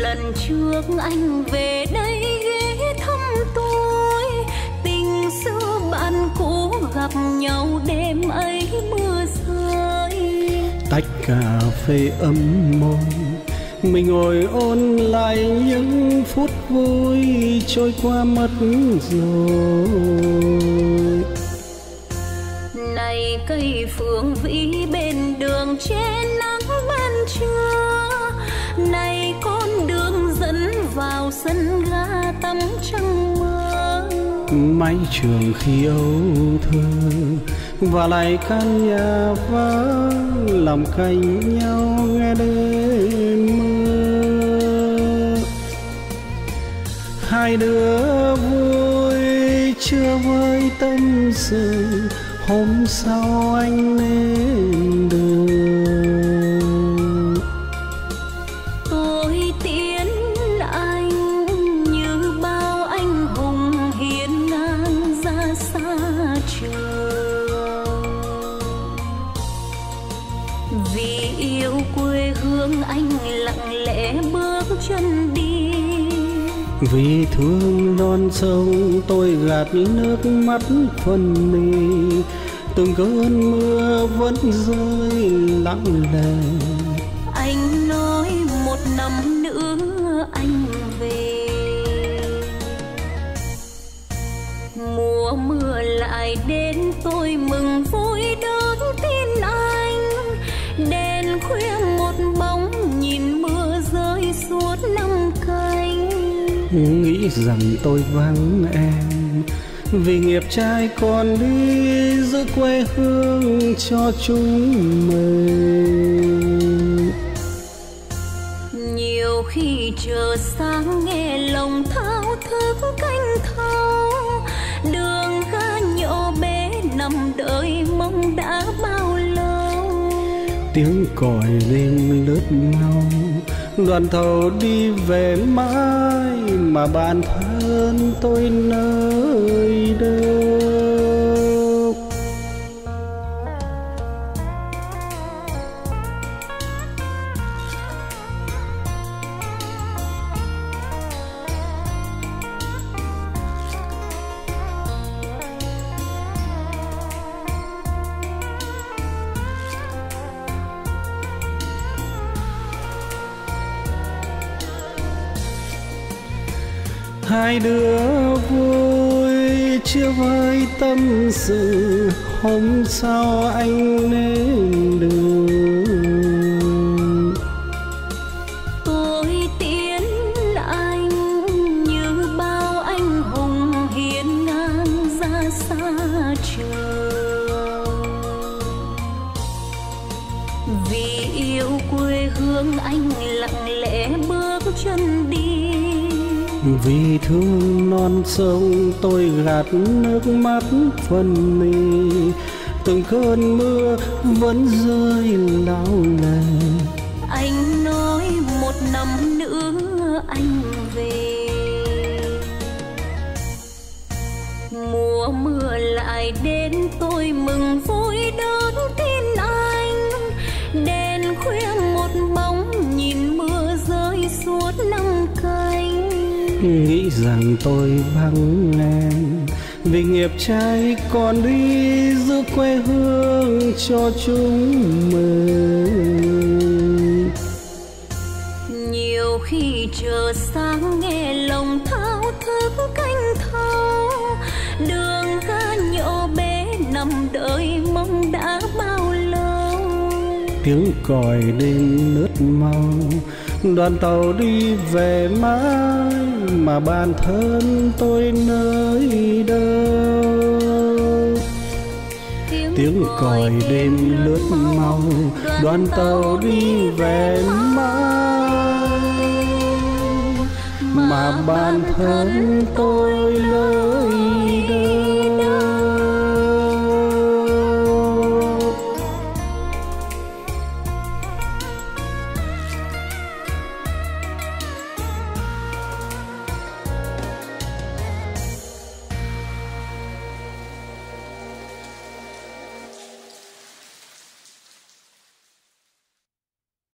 lần trước anh về đây ghé thăm tôi. Tình xưa bạn cũ gặp nhau đêm ấy mưa rơi. Tách cà phê ấm môi mình ngồi ôn lại những phút vui trôi qua mất rồi. Này cây phượng vĩ bên đường che sân ga tắm trăng mơ mái trường khi âu thơ và lại căn nhà vắng làm cạnh nhau nghe đêm mơ hai đứa vui chưa với tâm sự, hôm sau anh lên đường vì thương non sông tôi gạt nước mắt phân mi từng cơn mưa vẫn rơi lặng lẽ anh nói một năm nữa anh về. Mùa mưa lại đến tôi mừng vui đó nghĩ rằng tôi vắng em. Vì nghiệp trai còn đi giữ quê hương cho chúng mình. Nhiều khi chờ sáng nghe lòng thao thức canh thâu đường ga nhỏ bé nằm đợi mong đã bao lâu. Tiếng còi lên lướt mau đoàn thầu đi về mãi mà bạn thân tôi nơi đây. Hai đứa vui chưa với tâm sự. Hôm sau anh lên đường. Tôi tiến anh như bao anh hùng hiên ngang ra xa trường. Vì yêu quê hương anh lặng lẽ bước chân đi vì thương non sông, tôi gạt nước mắt phần mi từng cơn mưa vẫn rơi lao lệ anh nói một năm nữa anh về. Mùa mưa lại đến, tôi mừng nghĩ rằng tôi vắng em vì nghiệp trai còn đi giữ quê hương cho chúng mình. Nhiều khi chờ sáng nghe lòng thao thức canh thâu đường ga nhỏ bé nằm đợi mong đã bao lâu. Tiếng còi đêm lướt mau đoàn tàu đi về mãi mà bản thân tôi nơi đâu. Tiếng còi đêm lướt mau, đoàn tàu đi về mãi mà bản thân tôi nơi đâu.